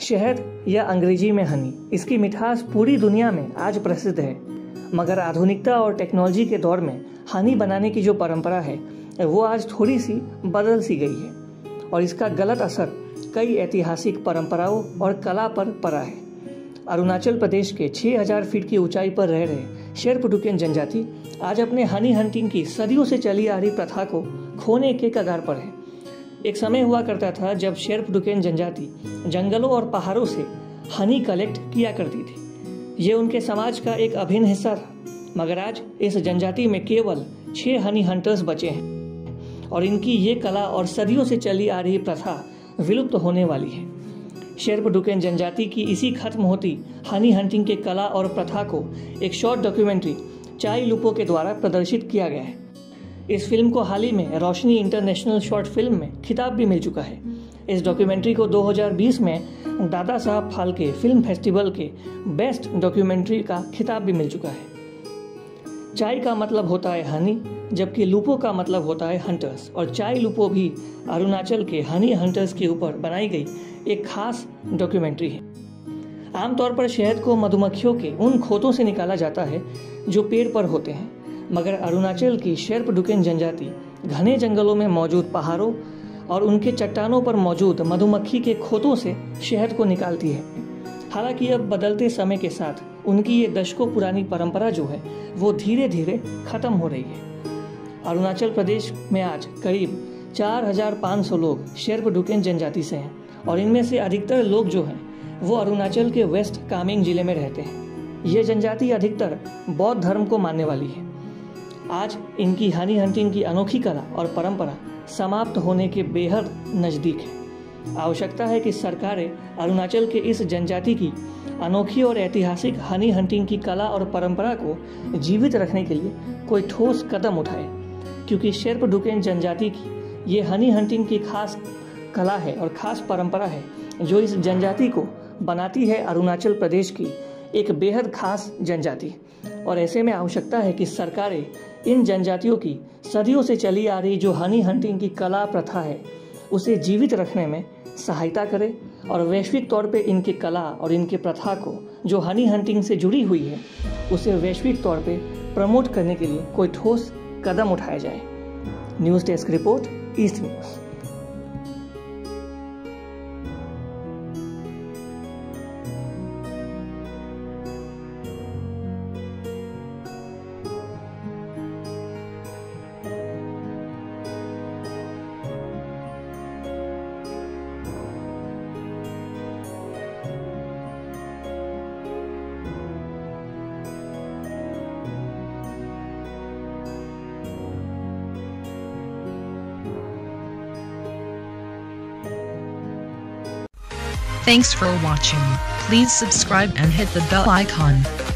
शहद या अंग्रेज़ी में हनी। इसकी मिठास पूरी दुनिया में आज प्रसिद्ध है। मगर आधुनिकता और टेक्नोलॉजी के दौर में हनी बनाने की जो परंपरा है, वो आज थोड़ी सी बदल सी गई है। और इसका गलत असर कई ऐतिहासिक परंपराओं और कला पर पड़ा है। अरुणाचल प्रदेश के 6000 फीट की ऊंचाई पर रह रहे शेर शेरपुटुकेन जनजाति आज अपने हनी हंटिंग की सदियों से चली आ रही प्रथा को खोने के कगार पर है। एक समय हुआ करता था जब शेरपुटुकेन जनजाति, जंगलों और पहाड़ों से हनी कलेक्ट किया करती थी। ये उनके समाज का एक अभिन्न हिस्सा था, मगर आज इस जनजाति में केवल छह हनी हंटर्स बचे हैं, और इनकी ये कला और सदियों से चली आ रही प्रथा विलुप्त होने वाली है। शेरप डुकेन जनजाति की इसी खत्म होती हनी हंटिंग के कला और प्रथा को एक शॉर्ट डॉक्यूमेंट्री चाई लुपो के द्वारा प्रदर्शित किया गया है। इस फ़िल्म को हाल ही में रोशनी इंटरनेशनल शॉर्ट फ़िल्म में खिताब भी मिल चुका है। इस डॉक्यूमेंट्री को 2020 में दादा साहब फाल्के फ़िल्म फेस्टिवल के बेस्ट डॉक्यूमेंट्री का खिताब भी मिल चुका है। चाय का मतलब होता है हनी, जबकि लूपो का मतलब होता है हंटर्स, और चाय लूपो भी अरुणाचल के हनी हंटर्स के ऊपर बनाई गई एक खास डॉक्यूमेंट्री है। आमतौर पर शहद को मधुमक्खियों के उन खोतों से निकाला जाता है जो पेड़ पर होते हैं। मगर अरुणाचल की शेर्प डुकेन जनजाति घने जंगलों में मौजूद पहाड़ों और उनके चट्टानों पर मौजूद मधुमक्खी के खोतों से शहद को निकालती है। हालाँकि अब बदलते समय के साथ उनकी ये दशकों पुरानी परंपरा जो है वो धीरे धीरे खत्म हो रही है। अरुणाचल प्रदेश में आज करीब 4,500 लोग शेर्प डुकेन जनजाति से हैं और इनमें से अधिकतर लोग जो हैं वो अरुणाचल के वेस्ट कामेंग ज़िले में रहते हैं। ये जनजाति अधिकतर बौद्ध धर्म को मानने वाली है। आज इनकी हनी हंटिंग की अनोखी कला और परंपरा समाप्त होने के बेहद नज़दीक है। आवश्यकता है कि सरकारें अरुणाचल के इस जनजाति की अनोखी और ऐतिहासिक हनी हंटिंग की कला और परंपरा को जीवित रखने के लिए कोई ठोस कदम उठाए, क्योंकि शेर्प डुकेन जनजाति की ये हनी हंटिंग की खास कला है और खास परंपरा है जो इस जनजाति को बनाती है अरुणाचल प्रदेश की एक बेहद खास जनजाति। और ऐसे में आवश्यकता है कि सरकारें इन जनजातियों की सदियों से चली आ रही जो हनी हंटिंग की कला प्रथा है, उसे जीवित रखने में सहायता करें और वैश्विक तौर पे इनकी कला और इनके प्रथा को जो हनी हंटिंग से जुड़ी हुई है, उसे वैश्विक तौर पे प्रमोट करने के लिए कोई ठोस कदम उठाया जाए। News desk report, east news. Thanks for watching. Please subscribe and hit the bell icon.